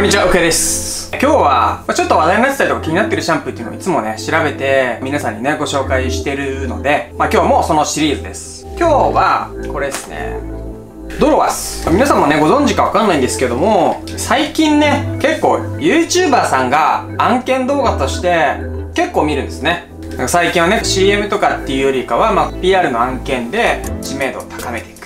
こんにちは、うくやです。今日は、ちょっと話題になってたりとか気になってるシャンプーっていうのをいつもね、調べて、皆さんにね、ご紹介してるので、まあ今日もそのシリーズです。今日は、これですね。ドロワス。皆さんもね、ご存知かわかんないんですけども、最近ね、結構 YouTuber さんが案件動画として結構見るんですね。最近はね、CM とかっていうよりかは、まあ PR の案件で知名度を高めていく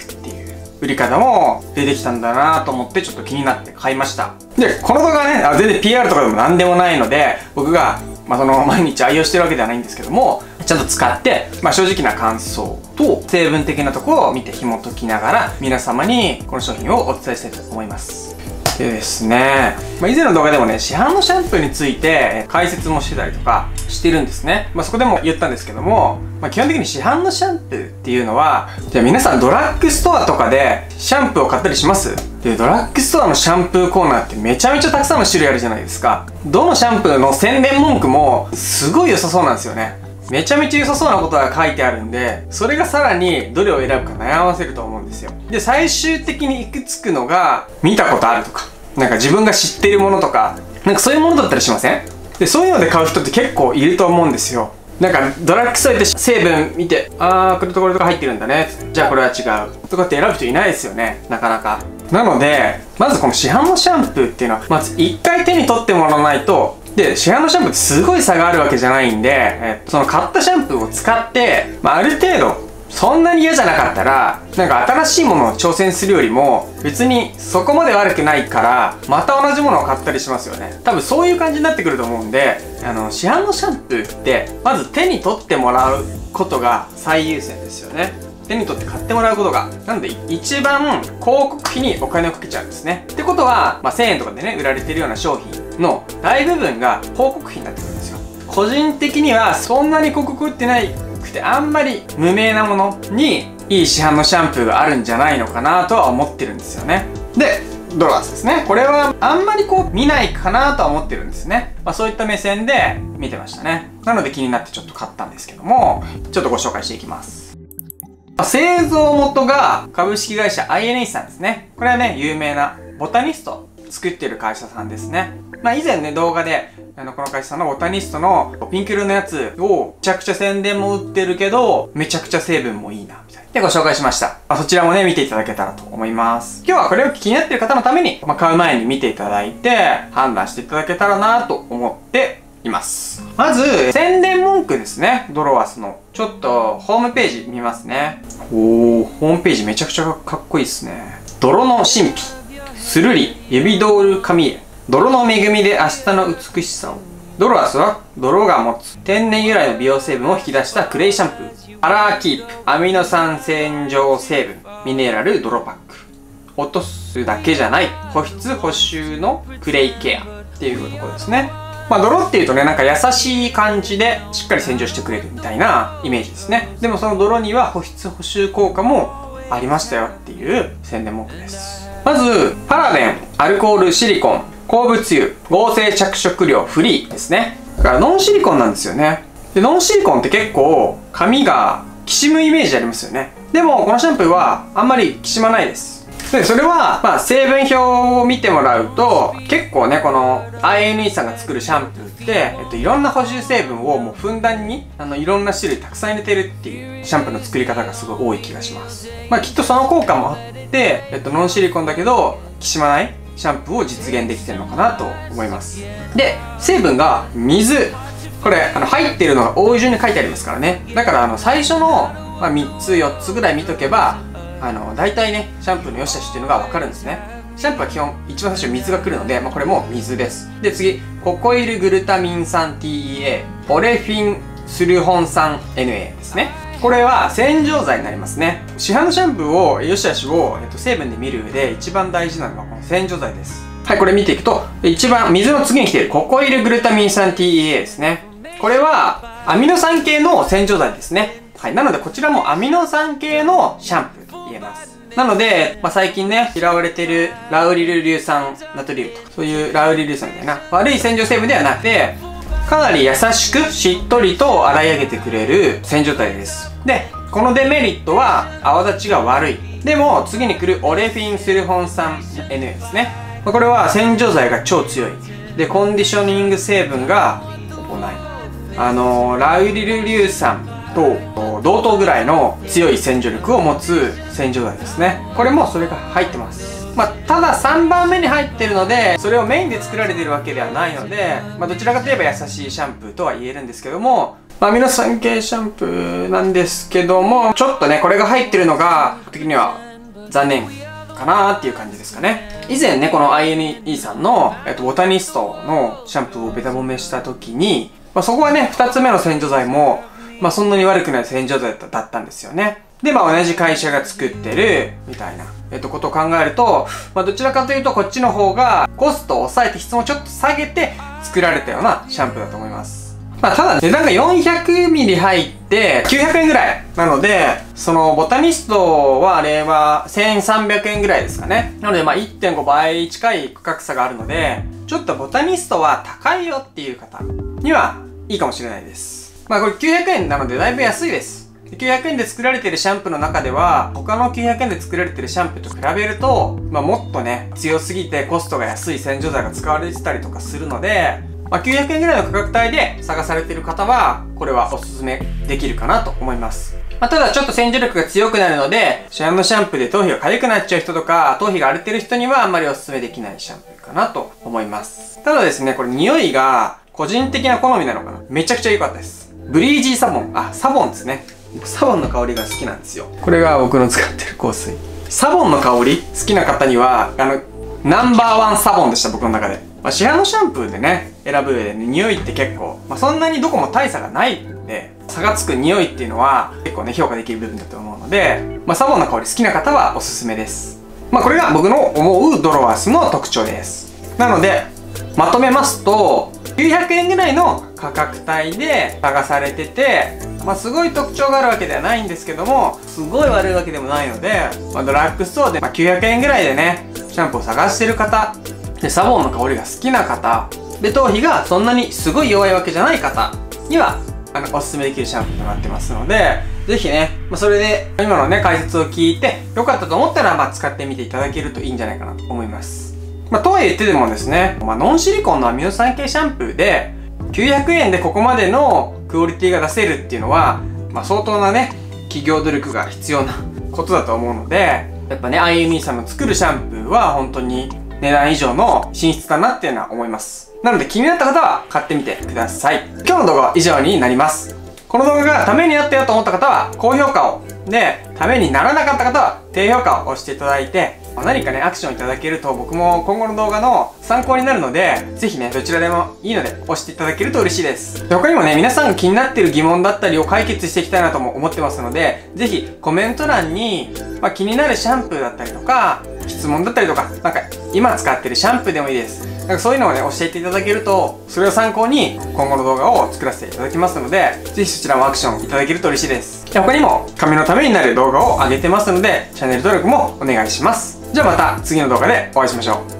売り方も出てきたんだなと思ってちょっと気になって買いました。で、この動画ね、全然 PR とかでも何でもないので、僕が、まあ、その毎日愛用してるわけではないんですけども、ちゃんと使って、まあ、正直な感想と成分的なところを見て紐解きながら、皆様にこの商品をお伝えしたいと思います。でですね、まあ、以前の動画でもね、市販のシャンプーについて解説もしてたりとかしてるんですね。まあ、そこでも言ったんですけども、まあ、基本的に市販のシャンプーっていうのは、じゃあ皆さんドラッグストアとかでシャンプーを買ったりします？で、ドラッグストアのシャンプーコーナーってめちゃめちゃたくさんの種類あるじゃないですか。どのシャンプーの宣伝文句もすごい良さそうなんですよね。めちゃめちゃ良さそうなことが書いてあるんで、それがさらにどれを選ぶか悩ませると思うんですよ。で、最終的に行き着くのが、見たことあるとか、なんか自分が知ってるものとか、なんかそういうものだったりしません？で、そういうので買う人って結構いると思うんですよ。なんかドラッグストア行って成分見て、あー、これとこれとか入ってるんだね。じゃあこれは違う。とかって選ぶ人いないですよね。なかなか。なので、まずこの市販のシャンプーっていうのは、まず一回手に取ってもらわないと、で、市販のシャンプーってすごい差があるわけじゃないんで、えっとその買ったシャンプーを使って、まあ、ある程度、そんなに嫌じゃなかったら、なんか新しいものを挑戦するよりも、別にそこまで悪くないから、また同じものを買ったりしますよね。多分そういう感じになってくると思うんで、あの、市販のシャンプーって、まず手に取ってもらうことが最優先ですよね。手に取って買ってもらうことが。なので、一番広告費にお金をかけちゃうんですね。ってことは、まあ、1000円とかでね、売られてるような商品の大部分が広告費になってくるんですよ。個人的には、そんなに広告売ってないくて、あんまり無名なものに、いい市販のシャンプーがあるんじゃないのかなとは思ってるんですよね。で、ドラースですね。これはあんまりこう見ないかなとは思ってるんですね。まあそういった目線で見てましたね。なので気になってちょっと買ったんですけども、ちょっとご紹介していきます。あ製造元が株式会社 INH さんですね。これはね、有名なボタニスト作ってる会社さんですね。まあ以前ね、動画で、あの、この会社さんのボタニストのピンク色のやつを、めちゃくちゃ宣伝も売ってるけど、めちゃくちゃ成分もいいな、みたいな。で、ご紹介しました。まあ、そちらもね、見ていただけたらと思います。今日はこれを気になってる方のために、まあ、買う前に見ていただいて、判断していただけたらなと思っています。まず、宣伝文句ですね。ドロワスの。ちょっと、ホームページ見ますね。おー、ホームページめちゃくちゃかっこいいですね。泥の神秘。スルリ、指ドール紙絵。泥の恵みで明日の美しさを。ドロワスは泥が持つ天然由来の美容成分を引き出したクレイシャンプー。カラーキープ、アミノ酸洗浄成分、ミネラル泥パック。落とすだけじゃない保湿補修のクレイケアっていうところですね。まあ泥っていうとね、なんか優しい感じでしっかり洗浄してくれるみたいなイメージですね。でもその泥には保湿補修効果もありましたよっていう宣伝文句です。まず、パラベン、アルコール、シリコン、鉱物油、合成着色料フリーですね。だからノンシリコンなんですよね。で、ノンシリコンって結構髪がきしむイメージありますよね。でも、このシャンプーはあんまりきしまないです。で、それは、まあ、成分表を見てもらうと、結構ね、この INE さんが作るシャンプーって、えっと、いろんな補充成分をもうふんだんに、あの、いろんな種類たくさん入れてるっていうシャンプーの作り方がすごい多い気がします。まあ、きっとその効果もあって、えっと、ノンシリコンだけど、きしまないシャンプーを実現できてるのかなと思います。で、成分が水。これ、あの、入ってるのが多い順に書いてありますからね。だから、あの、最初の、まあ、3つ、4つぐらい見とけば、あの、大体ね、シャンプーの良し悪しっていうのがわかるんですね。シャンプーは基本、一番最初水が来るので、まあ、これも水です。で、次、ココイルグルタミン酸 TEA、オレフィンスルホン酸 NA ですね。これは洗浄剤になりますね。市販のシャンプーを、良し悪しを、えっと、成分で見る上で一番大事なのはこの洗浄剤です。はい、これ見ていくと、一番水の次に来ているココイルグルタミン酸 TEA ですね。これは、アミノ酸系の洗浄剤ですね。はい、なのでこちらもアミノ酸系のシャンプー言えます。なので、まあ、最近ね、嫌われてるラウリル硫酸ナトリウムとか、そういうラウリル硫酸みたいな悪い洗浄成分ではなくて、かなり優しくしっとりと洗い上げてくれる洗浄体です。で、このデメリットは泡立ちが悪い。でも、次に来るオレフィンスルホン酸 N ですね。これは洗浄剤が超強いでコンディショニング成分がほぼないあのラウリル硫酸と同等ぐらいの強い洗浄力を持つ洗浄剤ですね。これもそれが入ってます。まあ、ただ3番目に入ってるのでそれをメインで作られてるわけではないので、まあ、どちらかといえば優しいシャンプーとは言えるんですけどもアミノ酸系シャンプーなんですけどもちょっとねこれが入ってるのが的には残念かなっていう感じですかね。以前ねこの INE さんの、えっと、ボタニストのシャンプーをベタ褒めした時に、まあ、そこはね2つ目の洗浄剤もまあそんなに悪くない洗浄剤だったんですよねで、まあ同じ会社が作ってる、みたいな、えっと、ことを考えると、まあどちらかというとこっちの方がコストを抑えて質もちょっと下げて作られたようなシャンプーだと思います。まあただ値段が400ミリ入って900円ぐらいなので、そのボタニストはあれは1300円ぐらいですかね。なのでまあ1.5倍近い価格差があるので、ちょっとボタニストは高いよっていう方にはいいかもしれないです。まあこれ900円なのでだいぶ安いです。900円で作られてるシャンプーの中では他の900円で作られてるシャンプーと比べると、まあ、もっとね強すぎてコストが安い洗浄剤が使われてたりとかするので、まあ、900円ぐらいの価格帯で探されてる方はこれはおすすめできるかなと思いますまあ、ただちょっと洗浄力が強くなるので、シャンのシャンプーで頭皮が痒くなっちゃう人とか、頭皮が荒れてる人にはあんまりおすすめできないシャンプーかなと思います。ただですね、これ匂いが個人的な好みなのかなめちゃくちゃ良かったです。ブリージーサボン、あ、サボンですね。サボンの香りが好きなんですよ。これが僕の使ってる香水。サボンの香り？好きな方にはあのナンバーワンサボンでした僕の中で、まあ、市販のシャンプーでね選ぶ上でね匂いって結構、まあ、そんなにどこも大差がないんで差がつく匂いっていうのは結構ね評価できる部分だと思うので、まあ、サボンの香り好きな方はおすすめです。まあこれが僕の思うドロワースの特徴です。なのでまとめますと900円ぐらいの価格帯で探されててまあ、すごい特徴があるわけではないんですけどもすごい悪いわけでもないので、まあ、ドラッグストアで、ま900円ぐらいでねシャンプーを探してる方でサボンの香りが好きな方で頭皮がそんなにすごい弱いわけじゃない方にはあのおすすめできるシャンプーとなってますのでぜひね、まあ、それで今のね解説を聞いて良かったと思ったら、まあ、使ってみていただけるといいんじゃないかなと思います。まあ、とはいえってでもですね、まあ、ノンシリコンのアミノ酸系シャンプーで900円でここまでのクオリティが出せるっていうのは、まあ、相当なね企業努力が必要なことだと思うのでやっぱね IME さんの作るシャンプーは本当に値段以上の品質だなっていうのは思います。なので気になった方は買ってみてください。今日の動画は以上になります。この動画がためになったよと思った方は高評価を。でためにならなかった方は低評価を押していただいて何かね、アクションいただけると僕も今後の動画の参考になるので、ぜひね、どちらでもいいので押していただけると嬉しいです。他にもね、皆さんが気になってる疑問だったりを解決していきたいなとも思ってますので、ぜひコメント欄に、まあ、気になるシャンプーだったりとか、質問だったりとか、なんか今使ってるシャンプーでもいいです。なんかそういうのをね、教えていただけると、それを参考に今後の動画を作らせていただきますので、ぜひそちらもアクションいただけると嬉しいです。他にも、髪のためになる動画を上げてますので、チャンネル登録もお願いします。じゃあまた次の動画でお会いしましょう。